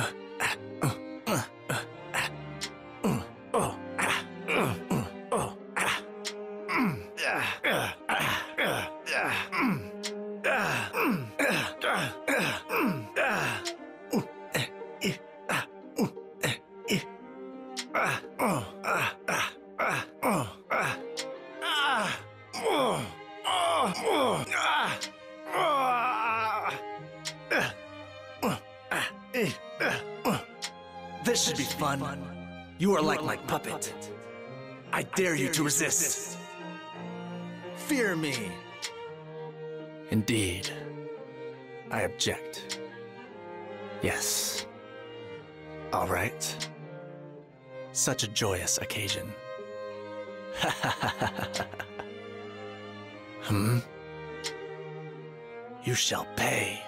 あ。Be fun. You are like my puppet. I dare you to resist. Fear me. Indeed. I object. Yes. All right. Such a joyous occasion. hmm? You shall pay.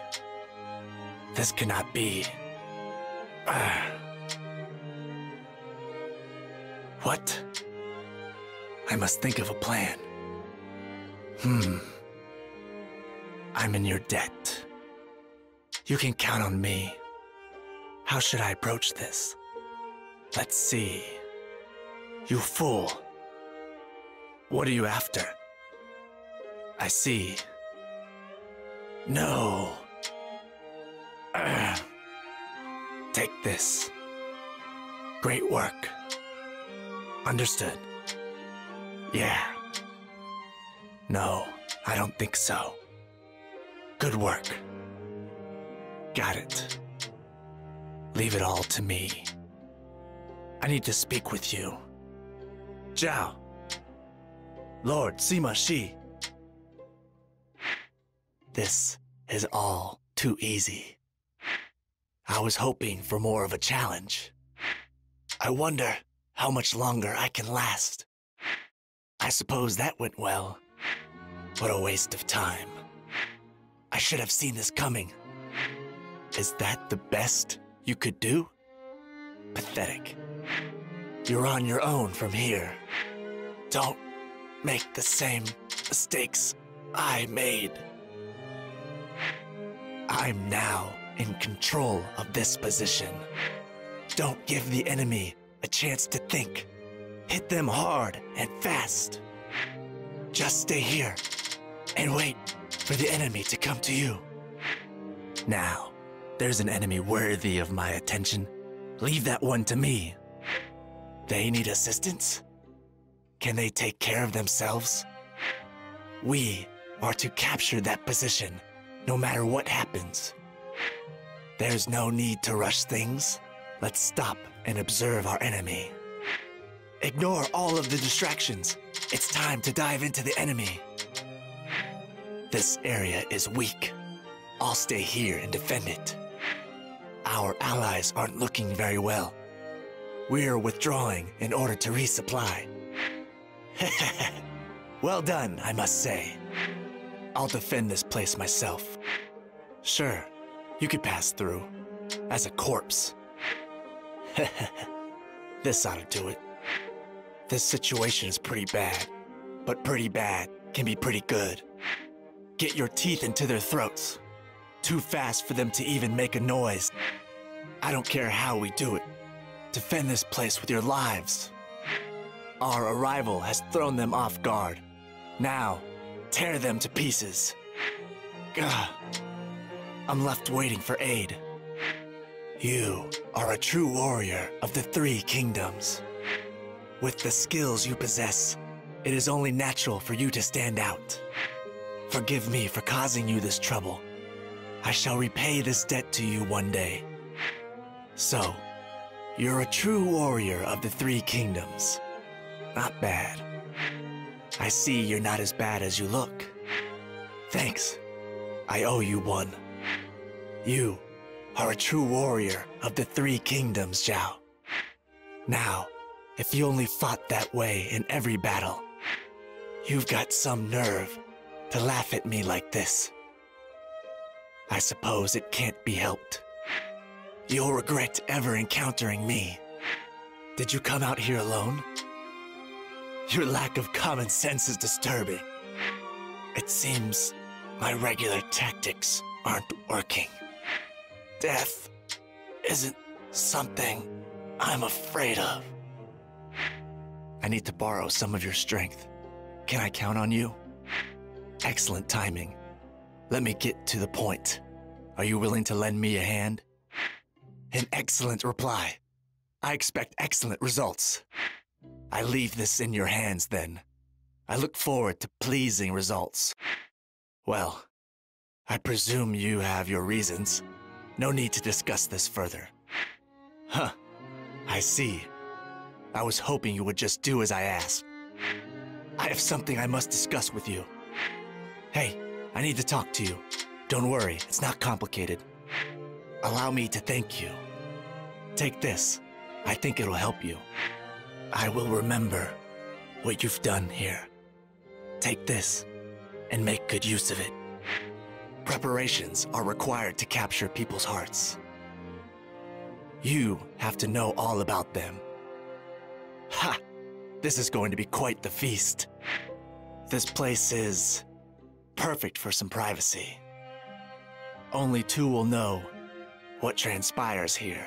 This cannot be. Ah. What? I must think of a plan. Hmm. I'm in your debt. You can count on me. How should I approach this? Let's see. You fool. What are you after? I see. No. Take this. Great work. Understood. Yeah. No, I don't think so. Good work. Got it. Leave it all to me. I need to speak with you. Zhao. Lord Sima Shi. This is all too easy. I was hoping for more of a challenge. I wonder how much longer I can last. I suppose that went well. What a waste of time. I should have seen this coming. Is that the best you could do? Pathetic. You're on your own from here. Don't make the same mistakes I made. I'm now in control of this position. Don't give the enemy a chance to think. Hit them hard and fast. Just stay here and wait for the enemy to come to you. Now, there's an enemy worthy of my attention. Leave that one to me. They need assistance? Can they take care of themselves? We are to capture that position, no matter what happens. There's no need to rush things. Let's stop and observe our enemy. Ignore all of the distractions. It's time to dive into the enemy. This area is weak. I'll stay here and defend it. Our allies aren't looking very well. We're withdrawing in order to resupply. well done, I must say. I'll defend this place myself. Sure, you could pass through. As a corpse. this ought to do it. This situation is pretty bad. But pretty bad can be pretty good. Get your teeth into their throats. Too fast for them to even make a noise. I don't care how we do it. Defend this place with your lives. Our arrival has thrown them off guard. Now, tear them to pieces. Gah. I'm left waiting for aid. You are a true warrior of the Three Kingdoms. With the skills you possess, it is only natural for you to stand out. Forgive me for causing you this trouble. I shall repay this debt to you one day. So, you're a true warrior of the Three Kingdoms. Not bad. I see you're not as bad as you look. Thanks. I owe you one. You are a true warrior of the Three Kingdoms, Zhao. Now, if you only fought that way in every battle, you've got some nerve to laugh at me like this. I suppose it can't be helped. You'll regret ever encountering me. Did you come out here alone? Your lack of common sense is disturbing. It seems my regular tactics aren't working. Death isn't something I'm afraid of. I need to borrow some of your strength. Can I count on you? Excellent timing. Let me get to the point. Are you willing to lend me a hand? An excellent reply. I expect excellent results. I leave this in your hands then. I look forward to pleasing results. Well, I presume you have your reasons. No need to discuss this further. Huh. I see. I was hoping you would just do as I asked. I have something I must discuss with you. Hey, I need to talk to you. Don't worry, it's not complicated. Allow me to thank you. Take this. I think it'll help you. I will remember what you've done here. Take this and make good use of it. Preparations are required to capture people's hearts. You have to know all about them. Ha! This is going to be quite the feast. This place is perfect for some privacy. Only two will know what transpires here.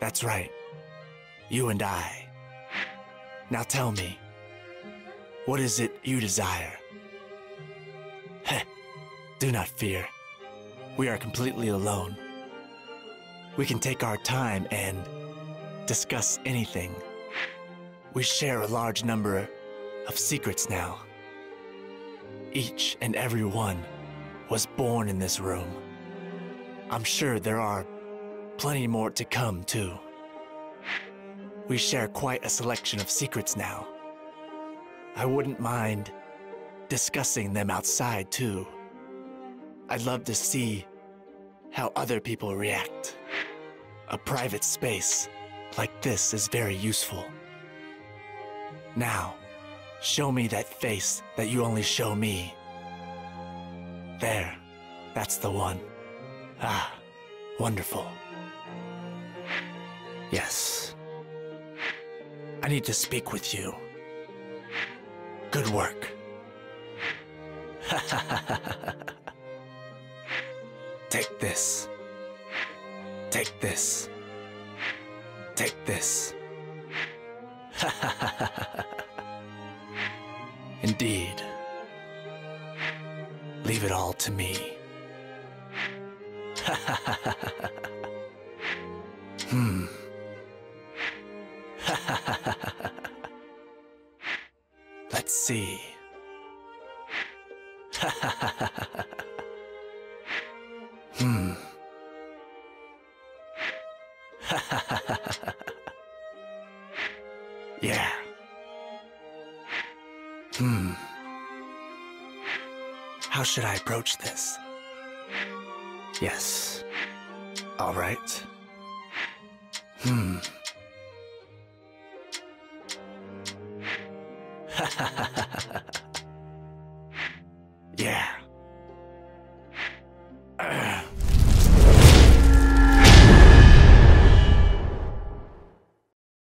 That's right. You and I. Now tell me, what is it you desire? Do not fear. We are completely alone. We can take our time and discuss anything. We share a large number of secrets now. Each and every one was born in this room. I'm sure there are plenty more to come, too. We share quite a selection of secrets now. I wouldn't mind discussing them outside, too. I'd love to see how other people react. A private space like this is very useful. Now, show me that face that you only show me. There, that's the one. Ah, wonderful. Yes. I need to speak with you. Good work. Take this. Take this. Take this. Indeed. Leave it all to me. hmm. Let's see. yeah. Hmm. How should I approach this? Yes. All right. Hmm.